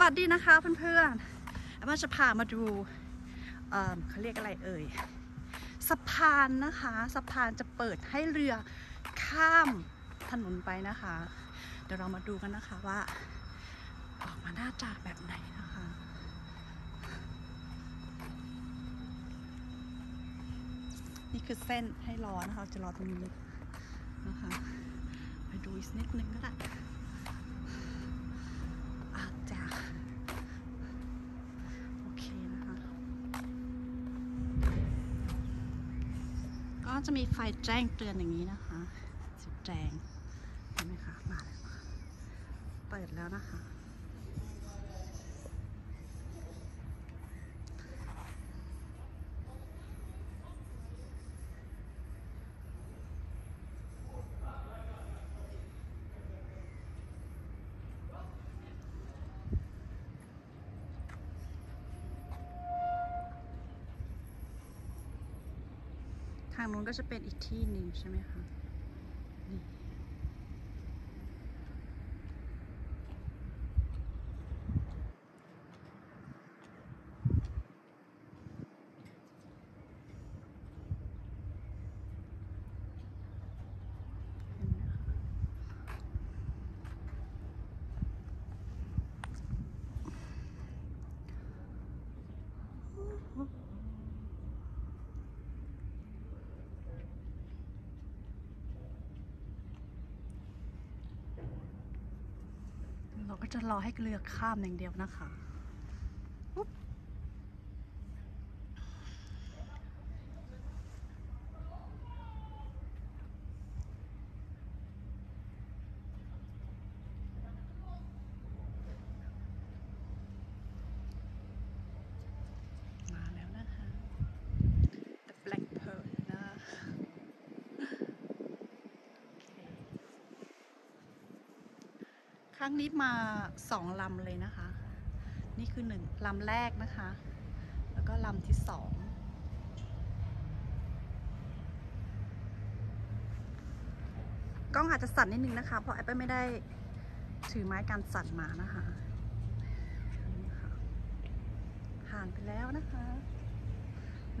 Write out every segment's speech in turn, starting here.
วัสดีนะคะเพื่อนๆแอมจะพามาดูเเขาเรียกอะไรเอ่ย สะพานนะคะ สะพานจะเปิดให้เรือข้ามถนนไปนะคะ เดี๋ยวเรามาดูกันนะคะว่า ออกมาหน้าตาแบบไหนนะคะ นี่คือเส้นให้รอนะคะ จะรอตรงนี้นะคะ ไปดูอีกนิดนึงก็ได้ อาจจะโอเคนะคะ ก็จะมีไฟแจ้งเตือนอย่างนี้นะคะสีแดงเห็นไหมคะ มาแล้วเปิดแล้วนะคะางนู้นก็จะเป็นอีกที่หนึ่งใช่ไหมคะนี่ เราก็จะรอให้เรือข้ามอย่างเดียวนะคะปุ๊บมาแล้วนะคะ The Black Pearl นะโอเค ค รั้งนี้มาสองลำเลยนะคะ นี่คือหนึ่งลำแรกนะคะ แล้วก็ลำที่สองกล้องอาจจะสั่นนิดนึงนะคะ เพราะแอปเปิลไม่ได้ถือไม้การสั่นมานะคะนี่ค่ะผ่านไปแล้วนะคะ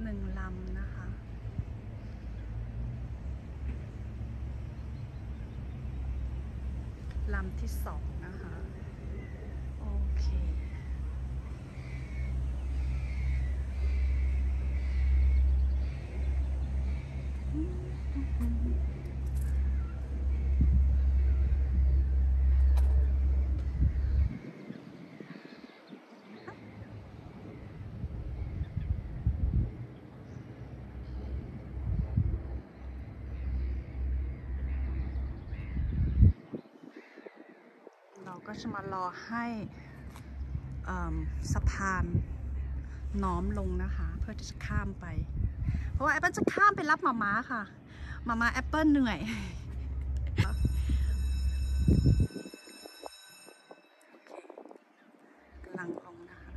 หนึ่งลำนะคะ ลำที่สองนะคะ โอเค เรา ก็จะมารอให้ สะพานน้อมลงนะคะ เพื่อที่จะข้ามไป เพราะว่าแอปเปิลจะข้ามไปรับหม่าม้าค่ะหม่าม้าแอปเปิลเหนื่อยกำลังลงนะคะ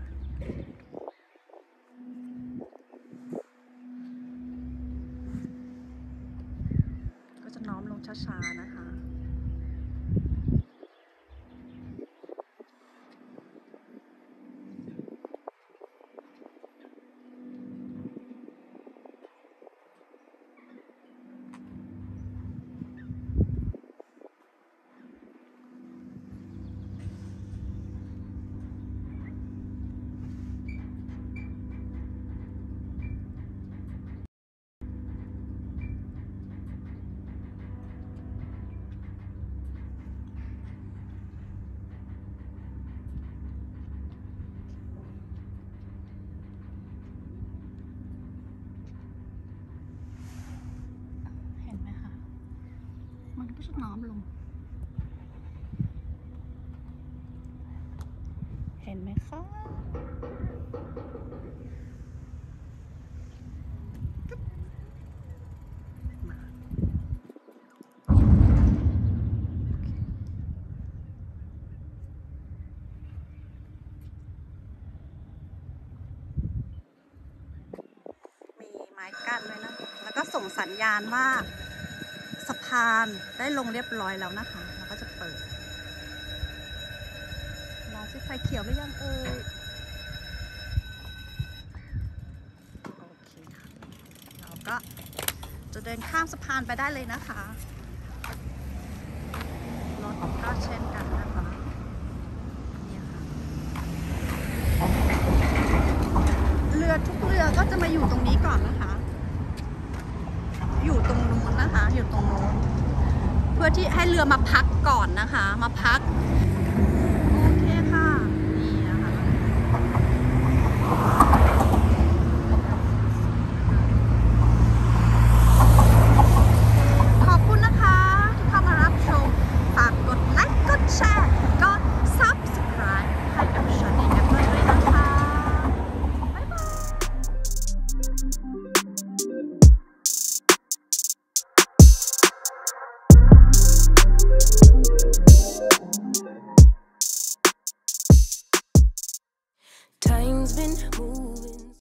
ก็จะน้อมลงช้าๆนะคะ เห็นไหมคะ มันก็จะน้อมลง เห็นไหมคะมีไม้กั้นด้วยนะ แล้วก็ส่งสัญญาณว่า สะพานได้ลงเรียบร้อยแล้วนะคะแล้วก็จะเปิดรอสิคะเขียวหรือยังเอ่ยโอเคค่ะเราก็จะเดินข้ามสะพานไปได้เลยนะคะรถก็เช่นกันนะคะเนี่ยค่ะเรือทุกเรือก็จะมาอยู่ตรงนี้ก่อนนะคะ อยู่ตรงนู้นนะคะ อยู่ตรงนู้นเพื่อที่ให้เรือมาพักก่อนนะคะ มาพัก